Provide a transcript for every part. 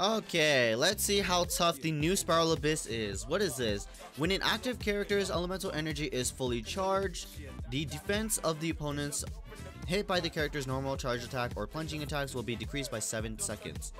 Okay, let's see how tough the new Spiral Abyss is. What is this? When an active character's elemental energy is fully charged, the defense of the opponents hit by the character's normal charge attack or plunging attacks will be decreased by 7 seconds.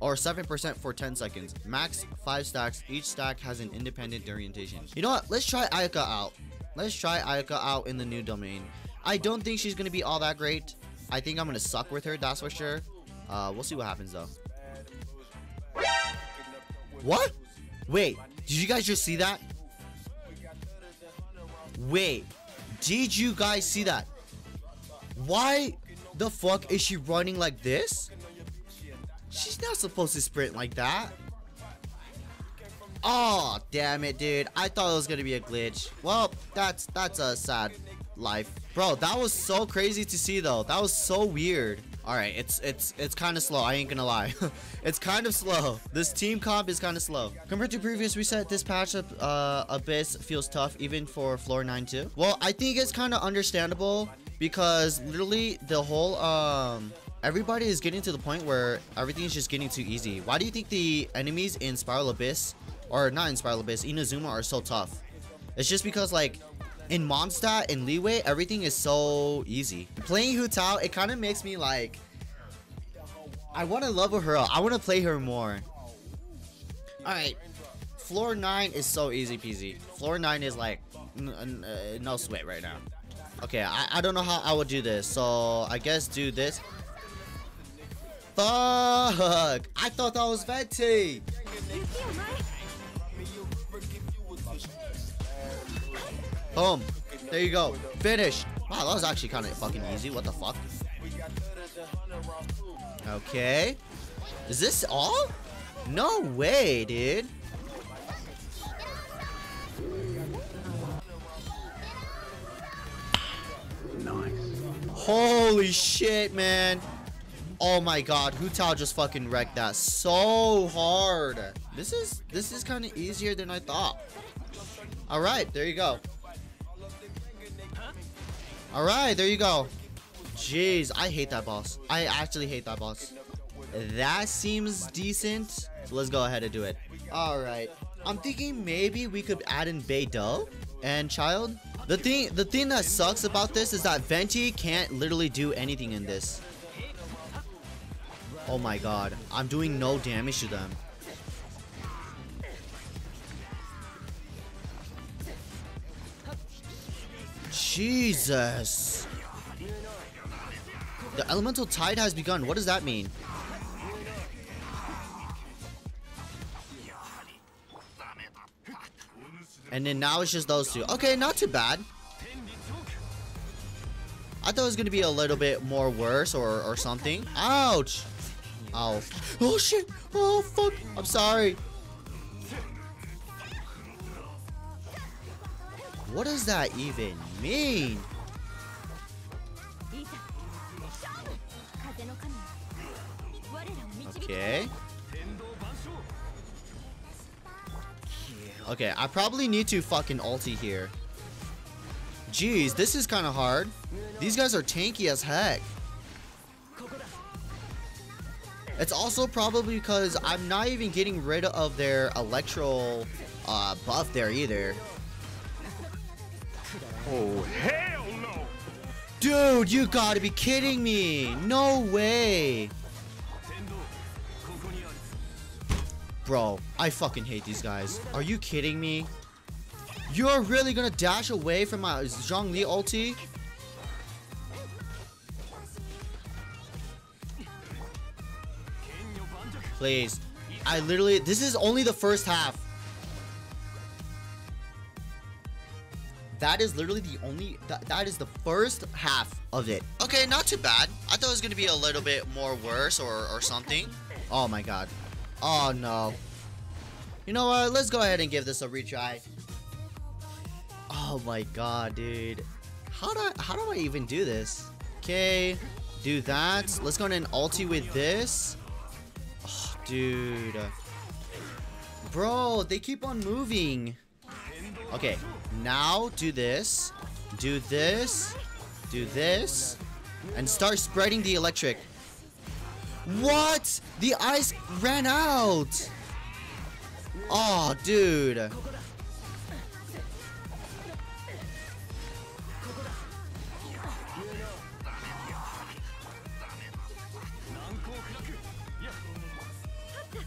Or 7% for 10 seconds. Max 5 stacks. Each stack has an independent orientation. You know what? Let's try Ayaka out. Let's try Ayaka out in the new domain. I don't think she's going to be all that great. I think I'm going to suck with her, that's for sure. Uh, we'll see what happens though. What? Wait, did you guys just see that? Wait, did you guys see that? Why the fuck is she running like this? She's not supposed to sprint like that. Oh, damn it, dude. I thought it was gonna be a glitch. Well, that's that's a sad life. Bro, that was so crazy to see though. That was so weird. Alright, it's it's it's kind of slow. I ain't gonna lie. it's kind of slow. This team comp is kind of slow. Compared to previous reset, this patch up uh, Abyss feels tough even for floor 9 too. Well, I think it's kind of understandable because literally the whole um everybody is getting to the point where everything is just getting too easy. Why do you think the enemies in Spiral Abyss or not in Spiral Abyss, Inazuma are so tough? It's just because like in Mondstadt and Liyue, everything is so easy. Playing Hu Tao, it kind of makes me like, I want to level her up. I want to play her more. Alright, floor 9 is so easy peasy. Floor 9 is like, uh, no sweat right now. Okay, I, I don't know how I would do this, so I guess do this. Fuck! I thought that was Venti! Boom. There you go. Finish. Wow, that was actually kind of fucking easy. What the fuck? Okay. Is this all? No way, dude. Nice. Holy shit, man. Oh my god, Hu Tao just fucking wrecked that so hard. This is this is kind of easier than I thought. All right, there you go. Alright, there you go. Jeez, I hate that boss. I actually hate that boss. That seems decent. Let's go ahead and do it. Alright. I'm thinking maybe we could add in Beidou and Childe. The thing the thing that sucks about this is that Venti can't literally do anything in this. Oh my god. I'm doing no damage to them. Jesus. The elemental tide has begun. What does that mean? And then now it's just those two. Okay, not too bad. I thought it was going to be a little bit more worse or, or something. Ouch. Oh. Oh, shit. Oh, fuck. I'm sorry. What does that even mean? Okay. Okay, I probably need to fucking ulti here. Jeez, this is kind of hard. These guys are tanky as heck. It's also probably because I'm not even getting rid of their electro uh, buff there either. Oh, hell no! Dude, you gotta be kidding me! No way! Bro, I fucking hate these guys. Are you kidding me? You're really gonna dash away from my Zhongli ulti? Please. I literally, this is only the first half. That is literally the only that, that is the first half of it. Okay not too bad. I thought it was gonna be a little bit more worse or or something. Oh my god. Oh no. You know what? Let's go ahead and give this a retry oh my god dude. How do I, how do i even do this? Okay do that. Let's go ahead and ulti with this. Oh, dude. Bro they keep on moving. Okay, now do this, do this, do this, and start spreading the electric. What? The ice ran out. Oh, dude.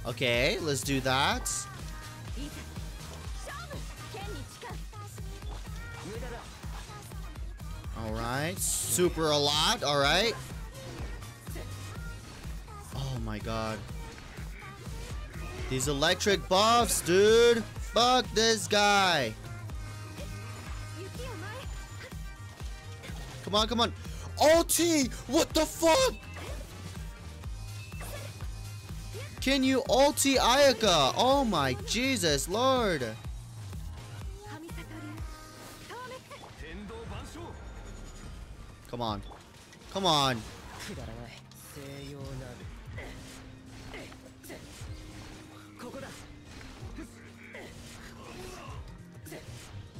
Okay, let's do that. right. Super a lot. All right. Oh my god. These electric buffs, dude. Fuck this guy. Come on, come on. Ulti! What the fuck? Can you ulti Ayaka? Oh my Jesus, Lord. Come on. Come on.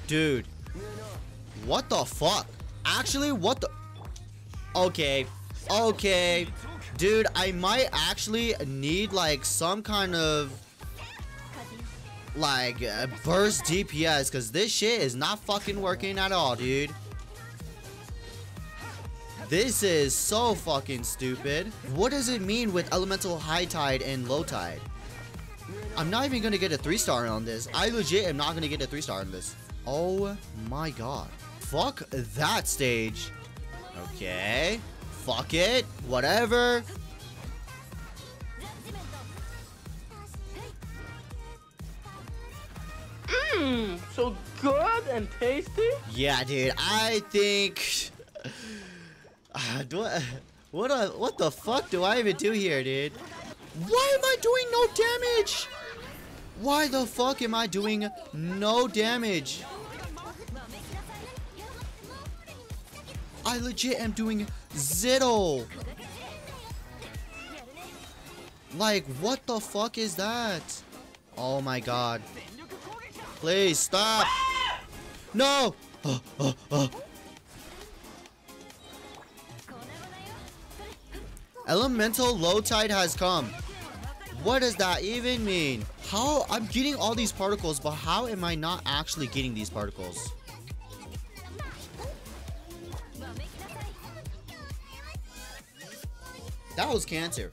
Dude. What the fuck? Actually, what the... Okay. Okay. Dude, I might actually need, like, some kind of... Like, uh, burst DPS, because this shit is not fucking working at all, dude. This is so fucking stupid. What does it mean with elemental high tide and low tide? I'm not even gonna get a 3 star on this. I legit am not gonna get a 3 star on this. Oh my god. Fuck that stage. Okay. Fuck it. Whatever. Mmm. So good and tasty. Yeah, dude. I think uh, do I, what uh, what the fuck do I even do here, dude? Why am I doing no damage? Why the fuck am I doing no damage? I legit am doing zittle. Like, what the fuck is that? Oh my god. Please stop. No. Uh, uh, Elemental low tide has come. What does that even mean? How? I'm getting all these particles, but how am I not actually getting these particles? That was cancer.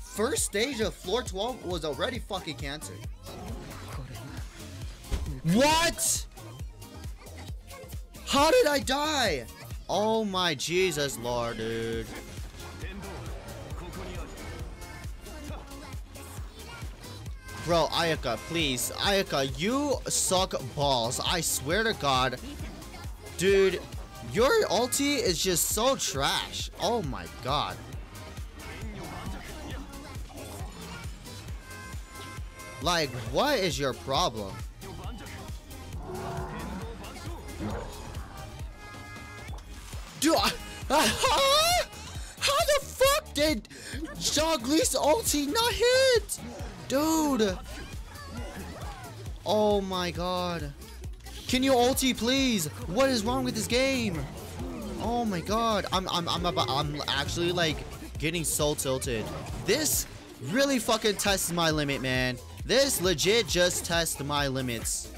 First stage of floor 12 was already fucking cancer. What? How did I die? Oh my Jesus, Lord, dude. Bro, Ayaka, please. Ayaka, you suck balls. I swear to God. Dude, your ulti is just so trash. Oh my God. Like, what is your problem? Dude, I- how the fuck did Zhongli's ulti not hit? Dude. Oh my god. Can you ulti please? What is wrong with this game? Oh my god. I'm I'm I'm about, I'm actually like getting so tilted. This really fucking tests my limit, man. This legit just tests my limits.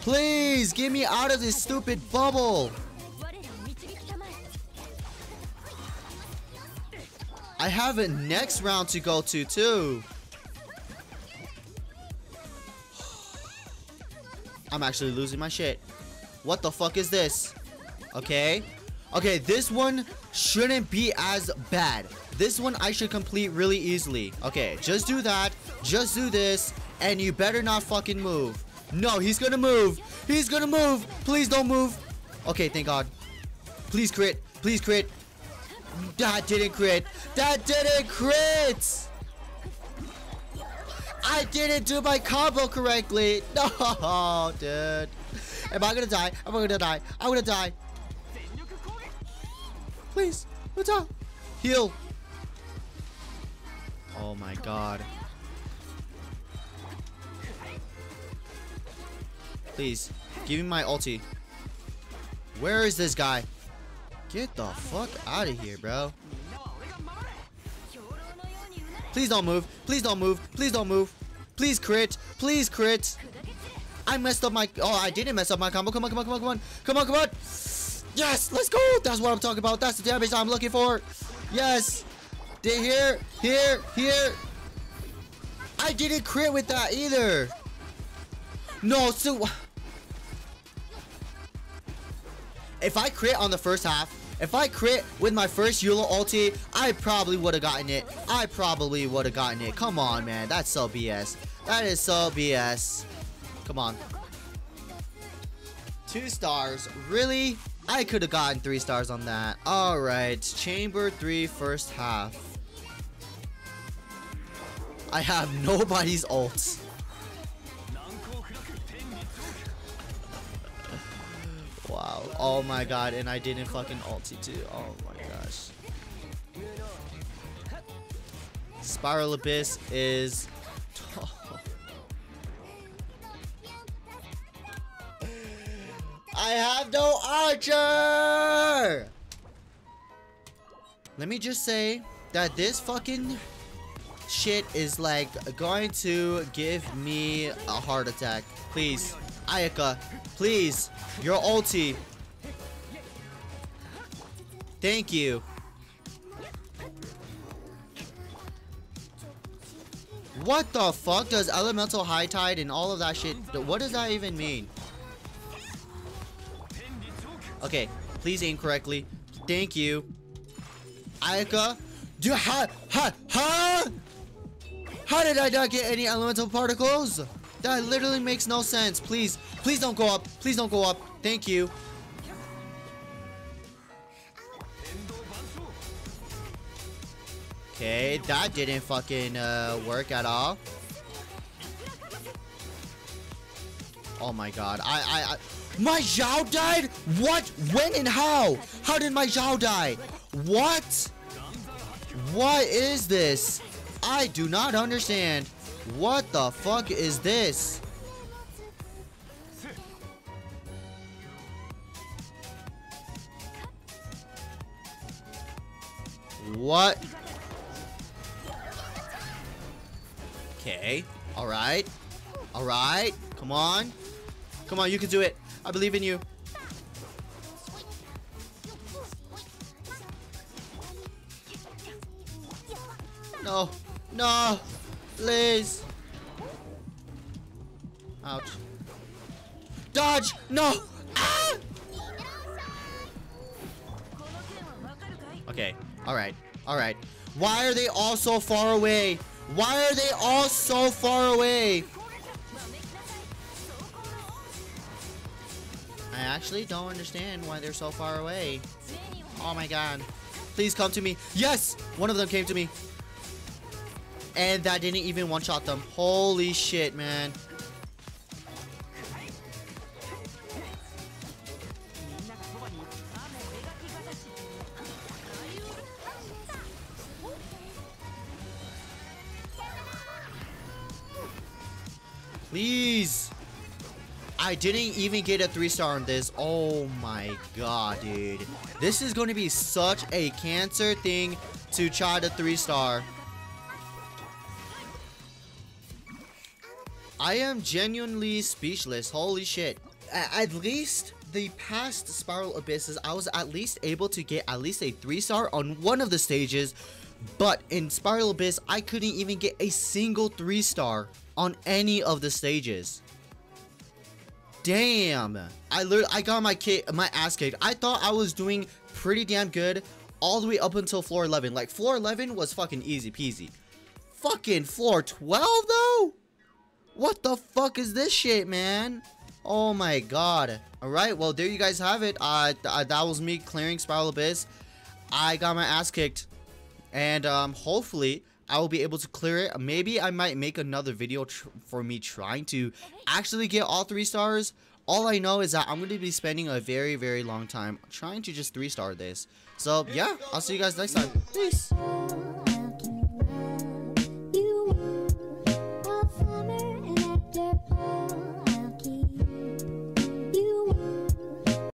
Please get me out of this stupid bubble. I have a next round to go to too. I'm actually losing my shit. What the fuck is this? Okay. Okay, this one shouldn't be as bad. This one I should complete really easily. Okay, just do that. Just do this. And you better not fucking move. No, he's gonna move. He's gonna move. Please don't move. Okay, thank God. Please crit. Please crit. That didn't crit. That didn't crit. I didn't do my combo correctly. No, dude. Am I gonna die? Am I gonna die? I'm gonna die. Please, what's up? Heal. Oh my god. Please, give me my ulti. Where is this guy? Get the fuck out of here, bro. Please don't move. Please don't move. Please don't move. Please crit. Please crit. I messed up my. Oh, I didn't mess up my combo. Come on, come on, come on, come on, come on, come on. Yes, let's go. That's what I'm talking about. That's the damage I'm looking for. Yes. Did here, here, here. I didn't crit with that either. No, so if I crit on the first half, if I crit with my first Eula ulti, I probably would have gotten it. I probably would have gotten it. Come on, man. That's so BS. That is so BS. Come on. Two stars. Really? I could have gotten three stars on that. Alright. Chamber 3 first half. I have nobody's ults. Oh my god. And I didn't fucking ulti too. Oh my gosh. Spiral Abyss is... I have no archer! Let me just say that this fucking shit is like going to give me a heart attack. Please, Ayaka, please, your ulti. Thank you. What the fuck does elemental high tide and all of that shit? What does that even mean? Okay, please aim correctly. Thank you. Ayaka, do ha ha ha? How did I not get any elemental particles? That literally makes no sense. Please, please don't go up. Please don't go up. Thank you. Okay, that didn't fucking uh, work at all. Oh my god. I, I, I, my Xiao died? What? When and how? How did my Xiao die? What? What is this? I do not understand. What the fuck is this? What? Okay. Alright. Alright. Come on. Come on, you can do it. I believe in you. No. No. Please. Ouch. Dodge! No! Ah! Okay. Alright. Alright. Why are they all so far away? Why are they all so far away? I actually don't understand why they're so far away. Oh my god. Please come to me. Yes! One of them came to me. And that didn't even one-shot them. Holy shit, man. Please. I didn't even get a three star on this. Oh my god, dude. This is going to be such a cancer thing to try to three star. I am genuinely speechless. Holy shit. At least the past Spiral Abysses, I was at least able to get at least a 3-star on one of the stages. But in Spiral Abyss, I couldn't even get a single 3-star on any of the stages. Damn. I literally, I got my kit, my ass kicked. I thought I was doing pretty damn good all the way up until floor 11. Like, floor 11 was fucking easy peasy. Fucking floor 12, though? What the fuck is this shit, man? Oh my god. Alright, well, there you guys have it. Uh, th uh, that was me clearing Spiral Abyss. I got my ass kicked. And, um, hopefully, I will be able to clear it. Maybe I might make another video for me trying to actually get all three stars. All I know is that I'm going to be spending a very, very long time trying to just three-star this. So, yeah, I'll see you guys next time. Peace.